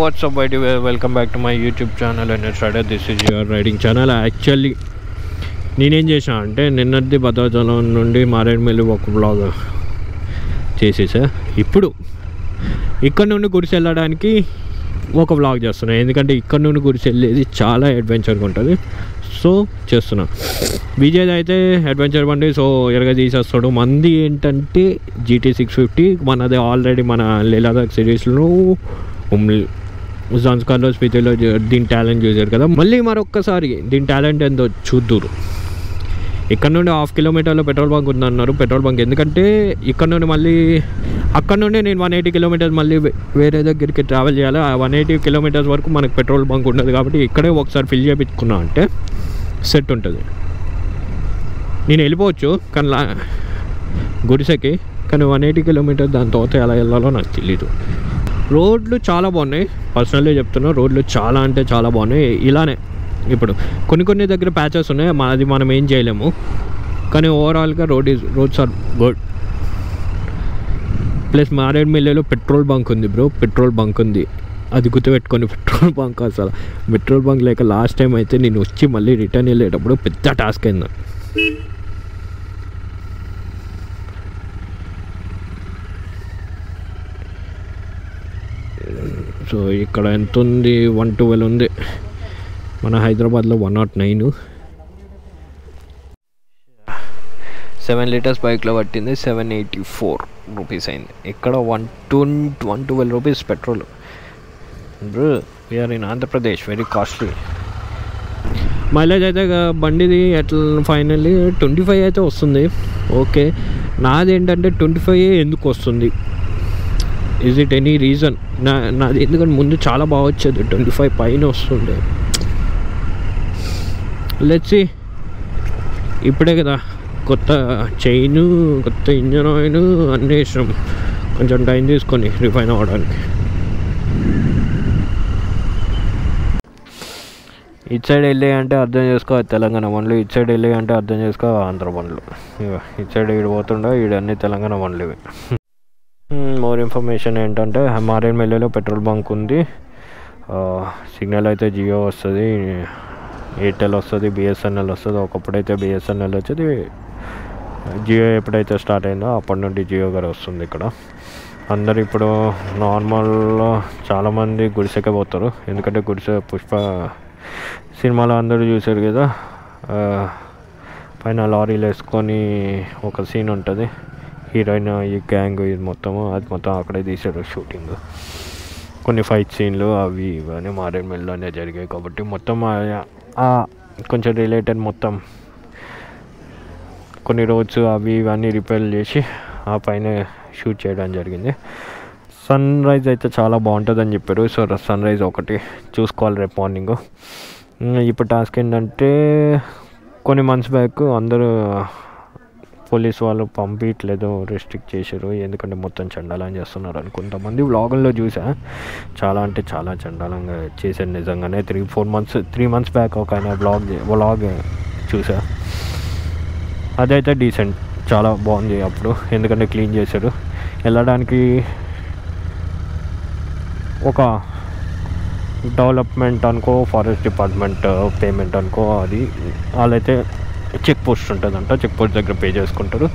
Watts up బయట welcome back to my YouTube channel and and this Rider. Your riding channel actually నేనేం చేసా అంటే నిన్నటి భద్రాచలం నుండి మారేడుమిల్లి ఒక బ్లాగ్ చేసేసా. ఇప్పుడు ఇక్కడ నుండి గుడిసి వెళ్ళడానికి ఒక బ్లాగ్ చేస్తున్నా. ఎందుకంటే ఇక్కడ నుండి గుడిసి వెళ్ళేది చాలా అడ్వెంచర్గా ఉంటుంది. సో చేస్తున్నా. విజయ్ అయితే అడ్వెంచర్ బండి సో ఎరగా తీసేస్తాడు. మంది ఏంటంటే జీటీ సిక్స్ ఫిఫ్టీ మనది ఆల్రెడీ మన లీలాదాక్ సిరీస్లో జాన్స్కార్లో స్పీతిలో దీని టాలెంట్ చూశారు కదా. మళ్ళీ మరొక్కసారి దీని టాలెంట్ ఏందో చూద్దురు. ఇక్కడ నుండి హాఫ్ కిలోమీటర్లో పెట్రోల్ బంక్ ఉందన్నారు. పెట్రోల్ బంక్ ఎందుకంటే ఇక్కడ నుండి మళ్ళీ అక్కడ నుండి నేను వన్ ఎయిటీ కిలోమీటర్స్ మళ్ళీ వేరే దగ్గరికి ట్రావెల్ చేయాలి. ఆ వన్ ఎయిటీ కిలోమీటర్స్ వరకు మనకు పెట్రోల్ బంక్ ఉండదు కాబట్టి ఇక్కడే ఒకసారి ఫిల్ చేయించుకున్నా అంటే సెట్ ఉంటుంది. నేను వెళ్ళిపోవచ్చు కానీ లా గుడిసెకి కానీ వన్ ఎయిటీ కిలోమీటర్ దాని తర్వాత ఎలా వెళ్ళాలో నాకు తెలీదు. రోడ్లు చాలా బాగున్నాయి. పర్సనల్గా చెప్తున్నా రోడ్లు చాలా అంటే చాలా బాగున్నాయి. ఇలానే ఇప్పుడు కొన్ని కొన్ని దగ్గర ప్యాచెస్ ఉన్నాయి. మా- అది మనం ఏం చేయలేము. కానీ ఓవరాల్గా road is roads are good plus మారేడుమిల్లిలో petrol bunk ఉంది బ్రో. పెట్రోల్ బంక్ ఉంది. అది గుర్తుపెట్టుకొని పెట్రోల్ బంక్ అసలు. పెట్రోల్ బంక్ లేక లాస్ట్ టైం అయితే నేను వచ్చి మళ్ళీ రిటర్న్ వెళ్ళేటప్పుడు పెద్ద టాస్క్ అయింది. సో ఇక్కడ ఎంత ఉంది? వన్ ట్వెల్వ్ ఉంది. మన హైదరాబాద్లో one nought nine. Seven litres బైక్లో పట్టింది. సెవెన్ ఎయిటీ ఫోర్ రూపీస్ అయింది. ఇక్కడ one two one twelve rupees petrol. Bro we are in Andhra Pradesh very costly mileage అయితే ఇక బండిది ఎట్లా ఫైనల్లీ ట్వంటీ ఫైవ్ అయితే వస్తుంది. ఓకే నాది ఏంటంటే ట్వంటీ ఫైవ్ ఎందుకు వస్తుంది? ఈజ్ ఇట్ ఎనీ రీజన్ నా నాది ఎందుకంటే ముందు చాలా బాగా వచ్చేది. ట్వంటీ ఫైవ్ పైన వస్తుండే. లెచ్చి ఇప్పుడే కదా కొత్త చైన్ కొత్త ఇంజన్ ఆయిల్ అన్నీ ఇష్టం కొంచెం టైం తీసుకొని రిఫైన్ అవ్వడానికి. ఇటు సైడ్ వెళ్ళి అంటే అర్థం చేసుకో తెలంగాణ పనులు ఇటు సైడ్ వెళ్ళి అంటే అర్థం చేసుకో ఆంధ్ర పనులు ఇటు సైడ్ ఈడు పోతుండో ఈడన్నీ తెలంగాణ పనులు ఇవి. మోర్ ఇన్ఫర్మేషన్ ఏంటంటే మారేడుమిల్లిలో పెట్రోల్ బంక్ ఉంది. సిగ్నల్ అయితే జియో వస్తుంది ఎయిర్టెల్ వస్తుంది బిఎస్ఎన్ఎల్ వస్తుంది. ఒకప్పుడైతే బిఎస్ఎన్ఎల్ వచ్చేది జియో ఎప్పుడైతే స్టార్ట్ అయిందో అప్పటి నుండి జియో గారు వస్తుంది ఇక్కడ. అందరు ఇప్పుడు నార్మల్ చాలామంది గుడిసెకే పోతారు. ఎందుకంటే గుడిసె పుష్ప సినిమాలో అందరూ చూశారు కదా. పైన లారీలు వేసుకొని ఒక సీన్ ఉంటుంది. హీరోయిన్ ఈ గ్యాంగ్ ఇది మొత్తము అది మొత్తం అక్కడే తీశారు షూటింగ్. కొన్ని ఫైట్ సీన్లు అవి ఇవన్నీ మారేడుమిల్లిలోనే జరిగాయి కాబట్టి మొత్తం కొంచెం రిలేటెడ్ మొత్తం. కొన్ని రోడ్స్ అవి ఇవన్నీ రిపేర్ చేసి ఆ పైన షూట్ చేయడం జరిగింది. సన్ రైజ్ అయితే చాలా బాగుంటుందని చెప్పారు. సో సన్ రైజ్ ఒకటి చూసుకోవాలి రేపు మార్నింగ్. ఇప్పుడు టాస్క్ ఏంటంటే కొన్ని మంత్స్ బ్యాక్ అందరూ పోలీస్ వాళ్ళు పంపించట్లేదు రెస్ట్రిక్ట్ చేశారు ఎందుకంటే మొత్తం చండాలం చేస్తున్నారు అని కొంతమంది వ్లాగుల్లో చూసా. చాలా అంటే చాలా చండాలంగా చేశారు నిజంగానే. Three four months three months back ఒక ఆయన బ్లాగ్ వ్లాగ్ చూసా. అదైతే డీసెంట్ చాలా బాగుంది అప్పుడు. ఎందుకంటే క్లీన్ చేశారు. వెళ్ళడానికి ఒక డెవలప్మెంట్ అనుకో ఫారెస్ట్ డిపార్ట్మెంట్ పేమెంట్ అనుకో అది వాళ్ళైతే చెక్ పోస్ట్ ఉంటుందంట చెక్ పోస్ట్ దగ్గర పే చేసుకుంటారు.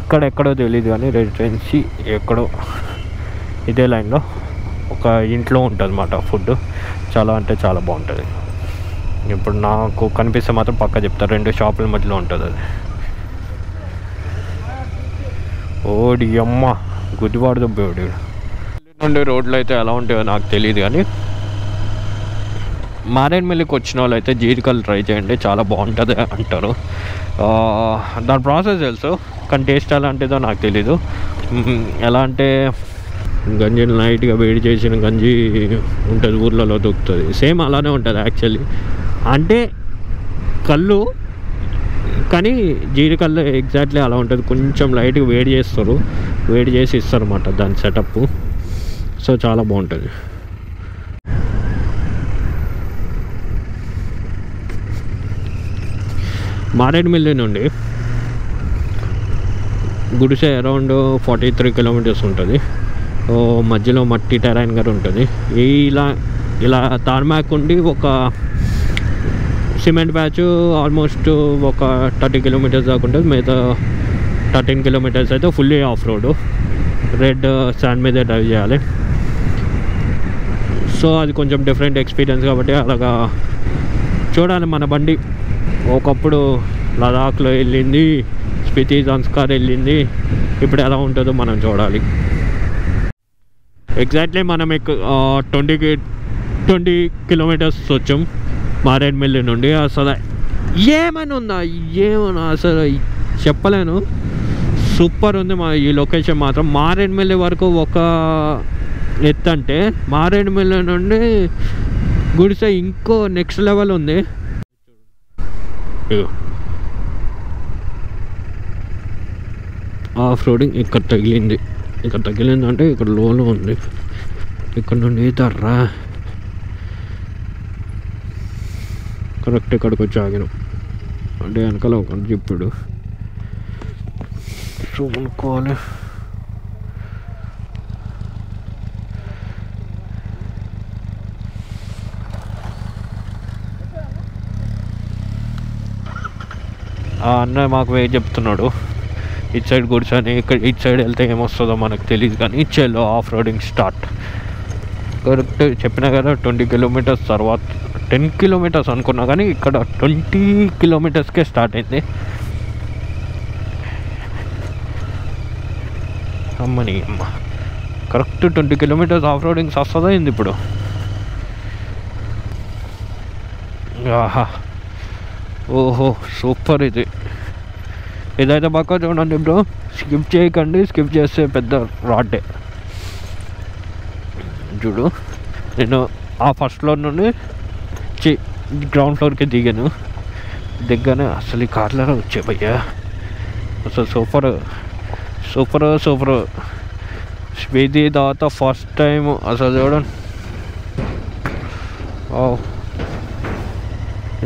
ఇక్కడ ఎక్కడో తెలియదు కానీ రెసిడెన్సీ ఎక్కడో ఇదే లైన్లో ఒక ఇంట్లో ఉంటుంది అన్నమాట ఫుడ్ చాలా అంటే చాలా బాగుంటుంది. ఇప్పుడు నాకు కనిపిస్తే మాత్రం పక్క చెప్తారు రెండు షాపుల మధ్యలో ఉంటుంది అది. ఓడి అమ్మ గుదివాడ దుబ్బ ఓడి నుండి రోడ్లు అయితే ఎలా ఉంటాయో నాకు తెలియదు కానీ మారేడుమిల్లికి వచ్చిన వాళ్ళు అయితే జీడికలు ట్రై చేయండి చాలా బాగుంటుంది అంటారు. దాని ప్రాసెస్ తెలుసు కానీ టేస్ట్ ఎలాంటిదో నాకు తెలీదు. ఎలా అంటే గంజిని లైట్గా వేడి చేసిన గంజి ఉంటుంది ఊర్లలో దొరుకుతుంది. సేమ్ అలానే ఉంటుంది యాక్చువల్లీ అంటే కళ్ళు కానీ జీడికల్లు ఎగ్జాక్ట్లీ అలా ఉంటుంది. కొంచెం లైట్గా వేడి చేస్తారు వేడి చేసి ఇస్తారు అన్నమాట దాని సెటప్ సో చాలా బాగుంటుంది. మారేడుమిల్లి నుండి గుడిసె అరౌండ్ ఫార్టీ త్రీ కిలోమీటర్స్ ఉంటుంది. ఓ మధ్యలో మట్టి టెరైన్ గారు ఉంటుంది. ఇలా ఇలా తార్మాక్ ఉండి ఒక సిమెంట్ బ్యాచ్ ఆల్మోస్ట్ ఒక థర్టీ కిలోమీటర్స్ దాకా ఉంటుంది. మిగతా థర్టీన్ కిలోమీటర్స్ అయితే fully off road red sand మీదే డ్రైవ్ చేయాలి. సో అది కొంచెం డిఫరెంట్ ఎక్స్పీరియన్స్ కాబట్టి అలాగా చూడాలి మన బండి. ఒకప్పుడు లదాఖ్లో వెళ్ళింది స్పితి సంస్కార్ వెళ్ళింది. ఇప్పుడు ఎలా ఉంటుందో మనం చూడాలి. ఎగ్జాక్ట్లీ మనం ట్వంటీకి ట్వంటీ కిలోమీటర్స్ వచ్చాం మారేడుమిల్లి నుండి. అసలు ఏమైనా ఉందా ఏమన్నా అసలు చెప్పలేను. సూపర్ ఉంది మా ఈ లొకేషన్ మాత్రం. మారేడుమిల్లి వరకు ఒక ఎత్తు అంటే మారేడుమిల్లి నుండి గుడిసె ఇంకో నెక్స్ట్ లెవెల్ ఉంది. ఆఫ్ రోడింగ్ ఇక్కడ తగిలింది. ఇక్కడ తగిలింది అంటే ఇక్కడ లోలో ఉంది. ఇక్కడ నుండి తర్రా కరెక్ట్ ఇక్కడికి వచ్చి ఆగినాం. అంటే వెనకాల ఒక చెప్పాడు. చూనుకోవాలి ఆ అన్న మాకు వే చెప్తున్నాడు? ఇటు సైడ్ కూర్చొని ఇక్కడ ఇటు సైడ్ వెళ్తే ఏమొస్తుందో మనకు తెలియదు కానీ ఇచ్చేలో ఆఫ్ రోడింగ్ స్టార్ట్. కరెక్ట్ చెప్పినా కదా ట్వంటీ కిలోమీటర్స్ తర్వాత టెన్ కిలోమీటర్స్ అనుకున్నా కానీ ఇక్కడ ట్వంటీ కిలోమీటర్స్కే స్టార్ట్ అయింది. అమ్మని అమ్మ. Correct twenty kilometres off roadings వస్తుందా ఏంది ఇప్పుడు? ఆహా. ఓహో సూపర్ ఇది. ఏదైతే బాగా చూడండి బ్రో. స్కిప్ చేయకండి స్కిప్ చేస్తే పెద్ద రాడ్డే. చూడు నేను ఆ ఫస్ట్ ఫ్లోర్ నుండి చి గ్రౌండ్ ఫ్లోర్కి దిగాను. దిగ్గానే అసలు ఈ కార్లలో వచ్చే భయ్యా అసలు సూపర్. Super super. స్వీది తర్వాత ఫస్ట్ టైం అసలు చూడండి. ఓ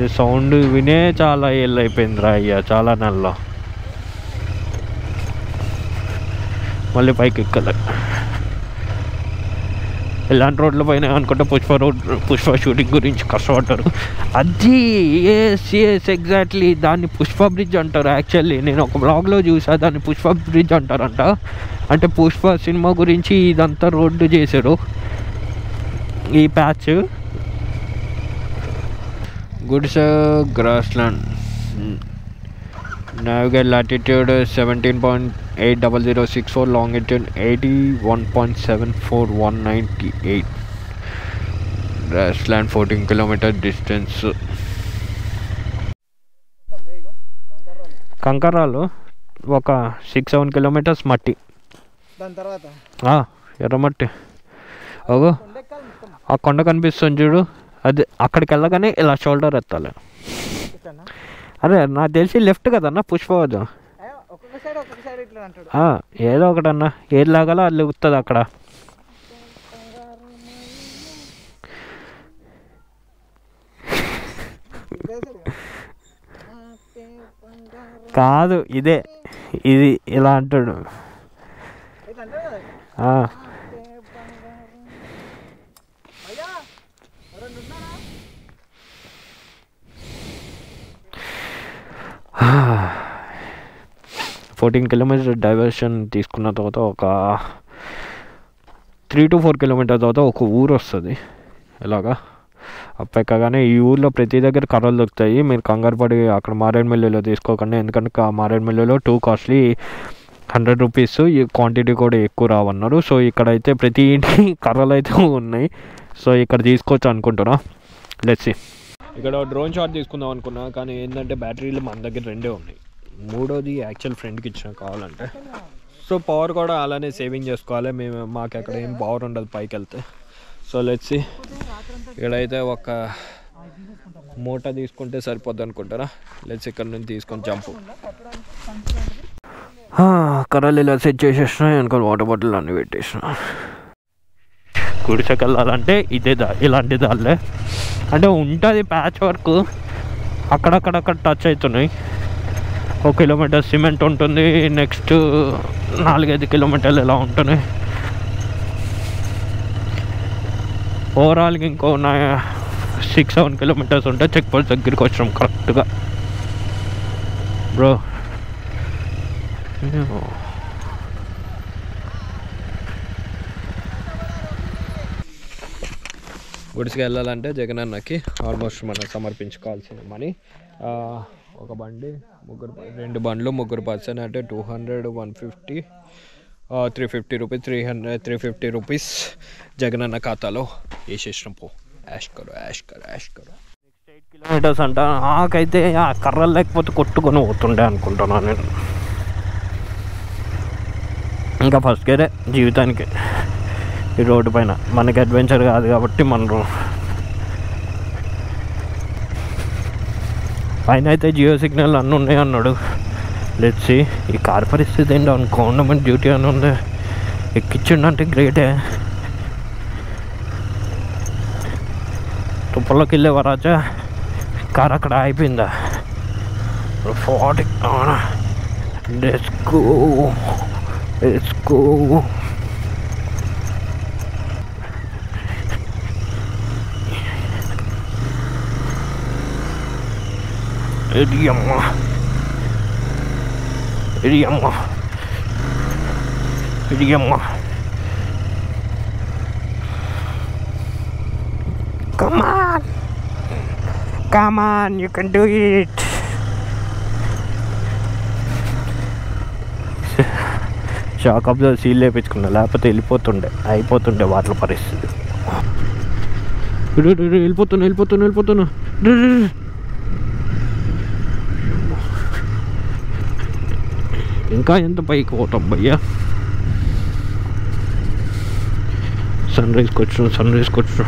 సౌండ్ వినే చాలా ఏళ్ళు అయిపోయిందిరా అయ్యా చాలా నెలలో. మళ్ళీ పైకి ఎక్కలే ఎలాంటి రోడ్ల పైన అనుకుంటే పుష్ప రోడ్ పుష్ప షూటింగ్ గురించి కష్టపడ్డారు. అది ఎస్ ఎస్ ఎగ్జాక్ట్లీ దాన్ని పుష్ప బ్రిడ్జ్ అంటారు యాక్చువల్లీ. నేను ఒక బ్లాగ్లో చూసా దాన్ని పుష్ప బ్రిడ్జ్ అంటారంట. అంటే పుష్ప సినిమా గురించి ఇదంతా రోడ్డు చేశారు. ఈ patch goods grassland. navigate latitude 17.80064 longitude 81.74198 grassland 14 kilometer distance కంకరాలు ఒక సిక్స్ సెవెన్ కిలోమీటర్స్ మట్టి. దాని తర్వాత? ఎర్రమట్టి. మొత్తం ఆ కొండ కనిపిస్తుంది చూడు. అది అక్కడికి వెళ్ళగానే ఇలా షోల్డర్ ఎత్తాలి. అదే నాకు తెలిసి లెఫ్ట్ కదన్నా పుష్పవజం ఏదో ఒకటన్నా ఏది లాగాలో అది లెగుతుంది అక్కడ. కాదు ఇదే ఇది ఇలా అంటాడు ఇట్లా అంటాడు కదా ఆ, ఆటే బంగారం. అయ్యా ఎవరన్నా ఉన్నారా ఫోర్టీన్ కిలోమీటర్ డైవర్షన్ తీసుకున్న తర్వాత ఒక త్రీ టు ఫోర్ కిలోమీటర్ తర్వాత ఒక ఊరు వస్తుంది. ఇలాగా అప్పెక్కగానే ఈ ఊర్లో ప్రతి దగ్గర కర్రలు దొరుకుతాయి. మీరు కంగారు పడి అక్కడ మారేడుమిల్లిలో తీసుకోకండి. ఎందుకంటే కా- మారేడుమిల్లిలో టూ కాస్ట్లీ హండ్రెడ్ రూపీస్ ఈ క్వాంటిటీ కూడా ఎక్కువ రావన్నారు. సో ఇక్కడైతే ప్రతి ఇంటి కర్రలు అయితే ఉన్నాయి. సో ఇక్కడ తీసుకోవచ్చు అనుకుంటున్నా. లెట్సి ఇక్కడ డ్రోన్ షాట్ తీసుకుందాం అనుకున్నా కానీ ఏంటంటే బ్యాటరీలు మన దగ్గర రెండే ఉన్నాయి. మూడోది యాక్చువల్ ఫ్రెండ్కి ఇచ్చిన కావాలంటే సో పవర్ కూడా అలానే సేవింగ్ చేసుకోవాలి. మేము మాకు అక్కడ ఏం పవర్ ఉండదు పైకి వెళ్తే. సో లెట్సి ఇక్కడైతే ఒక మూట తీసుకుంటే సరిపోద్ది అనుకుంటారా? లెట్స్ ఇక్కడ నుంచి తీసుకొని జంపు ah, కర్రలు ఇలా సెట్ చేసేసిన వెనకాల వాటర్ బాటిల్ అన్నీ పెట్టేసిన. గుడిసెకి వెళ్ళాలంటే ఇదే దా ఇలాంటి దాళ్ళే అంటే ఉంటుంది ప్యాచ్ వర్క్. అక్కడక్కడక్కడ టచ్ అవుతున్నాయి ఒక కిలోమీటర్ సిమెంట్ ఉంటుంది. నెక్స్ట్ నాలుగైదు కిలోమీటర్లు ఇలా ఉంటున్నాయి ఓవరాల్గా ఇంకో నా సిక్స్ సెవెన్ కిలోమీటర్స్ ఉంటే చెక్ పోస్ట్ దగ్గరికి వచ్చినాం కరెక్ట్గా. బ్రో. గుడిసికి వెళ్ళాలంటే జగన్ అన్నకి ఆల్మోస్ట్ మనం సమర్పించుకోవాల్సిన మనీ. ఒక బండి ముగ్గురు రెండు బండ్లు ముగ్గురు పర్సన్ అంటే two hundred one fifty three fifty rupees three hundred three fifty rupees Jagan అన్న ఖాతాలో వేసేసినాం పో. యాష్ కరు యాష్ కరు యాష్ కరు. నెక్స్ట్ ఎయిట్ కిలోమీటర్స్ అంట. నాకైతే ఆ కర్రలు లేకపోతే కొట్టుకొని పోతుండే అనుకుంటున్నాను నేను. ఇంకా ఫస్ట్ గేరే జీవితానికి. ఈ రోడ్డు పైన. మనకి అడ్వెంచర్ కాదు కాబట్టి మనం పైన అయితే జియో సిగ్నల్ అన్నీ ఉన్నాయి అన్నాడు. లెట్సి ఈ కార్ పరిస్థితి ఏంటో అనుకో గవర్నమెంట్ డ్యూటీ అని ఉంది. ఎక్కించిండంటే గ్రేటే తుప్పల్లోకి వెళ్ళే వరాజా కార్ అక్కడ అయిపోయిందా ఫార్టీ డెస్కో డెస్కో ఇది అమ్మ ఇది అమ్మ ఇది అమ్మ Come on! Come on, you can do it! Shock absorb seal లేపించుకున్నా లేకపోతే వెళ్ళిపోతుండే అయిపోతుండే వాటర్ పరిస్థితి. వెళ్ళిపోతున్నా వెళ్ళిపోతున్నా వెళ్ళిపోతున్నా. ఇంకా ఎంత పైకి పోతాం భయ్యా సన్ రైజ్కి వచ్చిన సన్ రైజ్కి వచ్చిన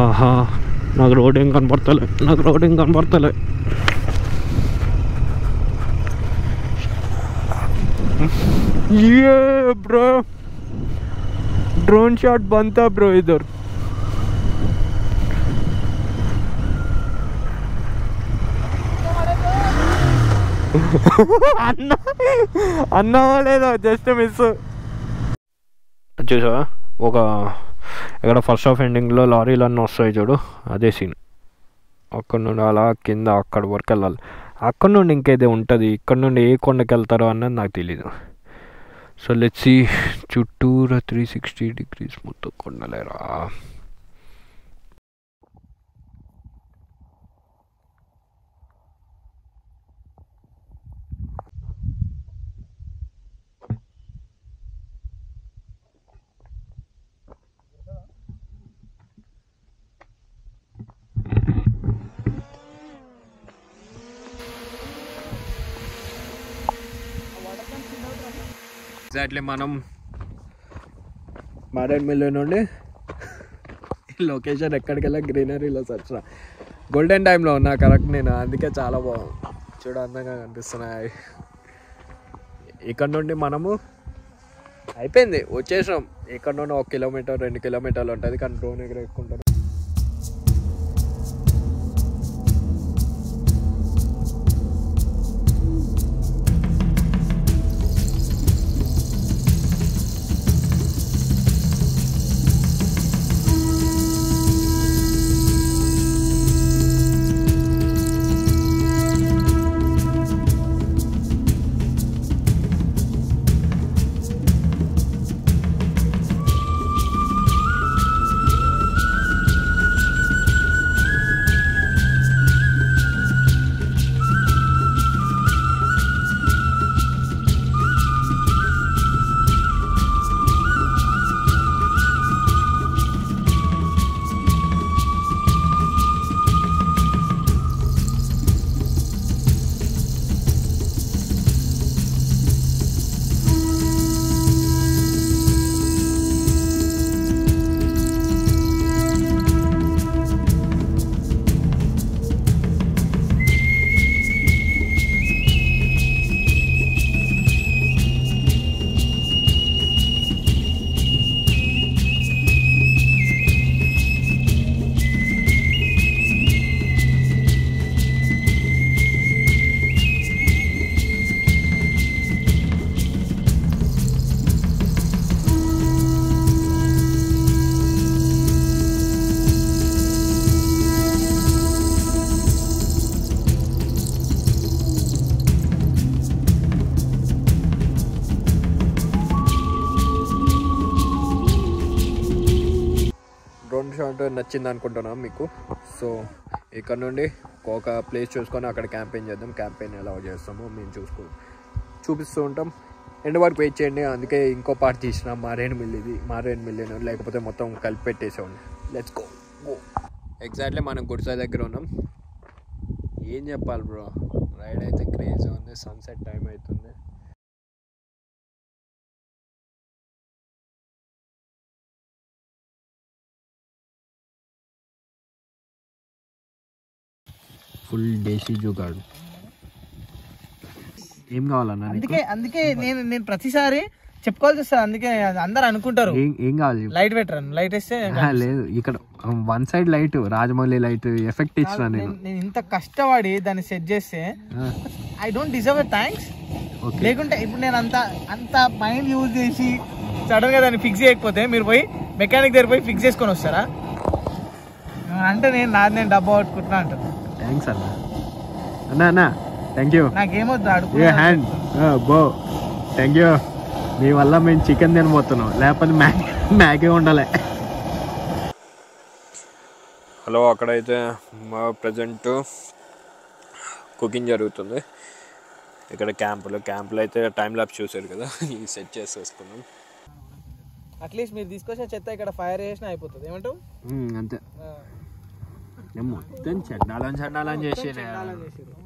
ఆహా నాకు రోడ్ ఏం కనపడతలే నాకు రోడ్ ఏం కనపడతలే ये ब्रो ड्रोन शॉट बनता ब्रो इधर అన్న అన్నమో లేదో జస్ట్ మిస్. చూసావా? ఒక ఇక్కడ ఫస్ట్ ఆఫ్ ఎండింగ్లో లారీలు అన్నీ వస్తాయి చూడు అదే సీన్ అక్కడ నుండి అలా కింద అక్కడ వరకు వెళ్ళాలి. అక్కడ నుండి ఇంకేదో ఉంటుంది? ఇక్కడ నుండి ఏ కొండకి వెళ్తారో అన్నది నాకు తెలీదు. సో లెట్సి చుట్టూరా త్రీ సిక్స్టీ డిగ్రీస్ మొత్తం కొండలేరా? ఎగ్జాక్ట్లీ మనం మారేడుమిల్లి నుండి లొకేషన్ ఎక్కడికి వెళ్ళా గ్రీనరీలో సచ్చిన గోల్డెన్ టైంలో ఉన్నా కరెక్ట్ నేను. అందుకే చాలా బాగుంది చూడ అందంగా కనిపిస్తున్నాయి. ఇక్కడ నుండి మనము అయిపోయింది వచ్చేసాం. ఇక్కడ నుండి ఒక కిలోమీటర్ రెండు కిలోమీటర్లు ఉంటుంది కానీ డ్రోన్ ఎక్కడ ఎక్కువ నచ్చింది అనుకుంటున్నాం మీకు. సో ఇక్కడ నుండి ఒక ప్లేస్ చూసుకొని అక్కడ క్యాంపెయిన్ చేద్దాం. క్యాంపెయిన్ ఎలా చేస్తామో మేము చూసుకో చూపిస్తూ ఉంటాం. ఎండ్ వరకు వెయిట్ చేయండి. అందుకే ఇంకో పార్ట్ తీసిన. మారేడు మిల్లి ఇది. మారేడు మిల్లి లేకపోతే మొత్తం కలిపి పెట్టేసేవాడిని లెట్స్ గో గో ఎగ్జాక్ట్లీ మనం గుడిసా దగ్గర ఉన్నాం. ఏం చెప్పాలి బ్రో రైడ్ అయితే క్రేజ్ ఉంది. సన్సెట్ టైం అవుతుంది. ఫుల్ దేశీ జుగాడు. ఏం కావాలన్నా? అందుకే అందుకే నేను నేను ప్రతిసారి చెప్పుకోవాల్సి వస్తుంది. అందుకే అందరు అనుకుంటారు. ఏం కావాలి. లైట్ పెట్టరాను లైట్ వేస్తే లేదు. ఇక్కడ one side light Rajamouli light effect ఇచ్చిన నేను. నేను ఇంత కష్టపడి దాన్ని సెట్ చేస్తే ఐ డోంట్ డిజర్వ్ థ్యాంక్స్ లేకుంటే ఇప్పుడు నేను అంత అంత మైండ్ యూజ్ చేసి సడన్గా దాన్ని ఫిక్స్ చేయకపోతే మీరు పోయి మెకానిక్ దగ్గర పోయి ఫిక్స్ చేసుకొని వస్తారా? అంటే నేను నాది నేను డబ్బా పట్టుకుంటున్నా అంటారు. థ్యాంక్స్ అన్న. అన్న అన్న థ్యాంక్ యూ నాకేమొద్దు హ్యాండ్ బో. థ్యాంక్ యూ మీ వల్ల మేము చికెన్ తినబోతున్నాం. లేకపోతే మ్యాగీ మ్యాగీ ఉండాలి హలో అక్కడైతే మా ప్రజెంట్ కుకింగ్ జరుగుతుంది. ఇక్కడ క్యాంపులో క్యాంపులో అయితే టైం ల్యాబ్స్ చూసారు కదా. ఇది సెట్ చేసేసుకున్నాం. అట్లీస్ట్ మీరు తీసుకొచ్చిన చెత్త ఇక్కడ ఫైర్ చేసినా అయిపోతుంది. ఏమంటావు? అంతే. మొత్తం చండాలని చండాలని చేసి చాలా చేసిర్రు.